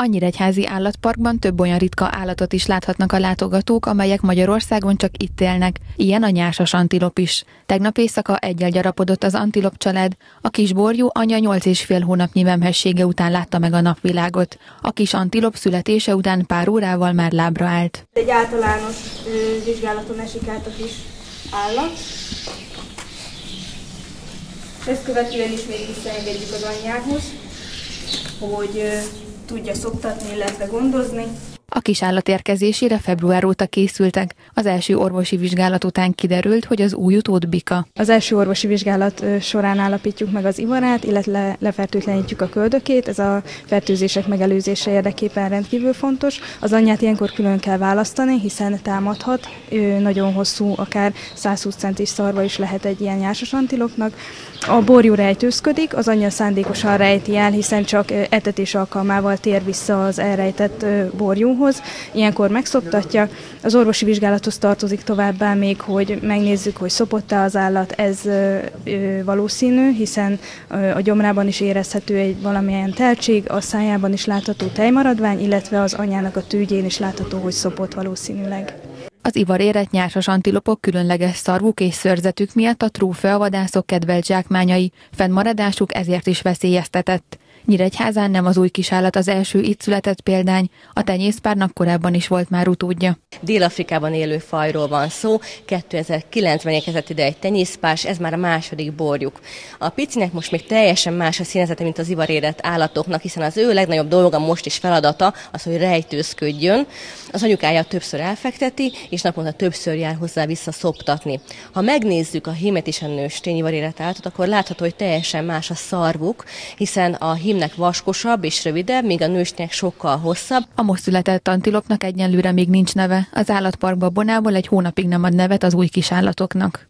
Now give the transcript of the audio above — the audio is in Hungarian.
A Nyíregyházi állatparkban több olyan ritka állatot is láthatnak a látogatók, amelyek Magyarországon csak itt élnek. Ilyen a nyásas antilop is. Tegnap éjszaka egyel gyarapodott az antilop család. A kis borjú anya nyolc és fél hónapnyi memhessége után látta meg a napvilágot. A kis antilop születése után pár órával már lábra állt. Egy általános vizsgálaton esik át a kis állat. Ezt követően is még visszaengedjük az anyjához, hogy tudja szoktatni, illetve gondozni. A kis állat érkezésére február óta készültek. Az első orvosi vizsgálat után kiderült, hogy az új utód bika. Az első orvosi vizsgálat során állapítjuk meg az ivarát, illetve lefertőtlenítjük a köldökét. Ez a fertőzések megelőzése érdekében rendkívül fontos. Az anyját ilyenkor külön kell választani, hiszen támadhat. Ő nagyon hosszú, akár 120 centis szarva is lehet egy ilyen nyásos antilopnak. A borjú rejtőzködik, az anyja szándékosan rejti el, hiszen csak etetés alkalmával tér vissza az elrejtett borjúhoz. Ilyenkor megszoptatja. Az orvosi vizsgálathoz tartozik továbbá még, hogy megnézzük, hogy szopott-e az állat. Ez valószínű, hiszen a gyomrában is érezhető egy valamilyen teltség, a szájában is látható tejmaradvány, illetve az anyának a tűgyén is látható, hogy szopott valószínűleg. Az ivarérett nyársas antilopok különleges szarvuk és szörzetük miatt a trófeavadászok kedvelt zsákmányai, fennmaradásuk ezért is veszélyeztetett. Nyíregyházán nem az új kisállat az első itt született példány, a tenyészpárnak korábban is volt már utódja. Dél-Afrikában élő fajról van szó, 2009-ben érkezett ide egy tenyészpás, ez már a második borjuk. A picinek most még teljesen más a színezete, mint az ivarérett állatoknak, hiszen az ő legnagyobb dolga most is feladata az, hogy rejtőzködjön. Az anyukája többször elfekteti, és naponta többször jár hozzá vissza szoptatni. Ha megnézzük a hímet és a nőstény ivarérett állatot, akkor látható, hogy teljesen más a szarvuk, hiszen a hím hímnek vaskosabb és rövidebb, míg a nőstének sokkal hosszabb. A most született antilopnak egyenlőre még nincs neve. Az állatparkban Bonából egy hónapig nem ad nevet az új kisállatoknak.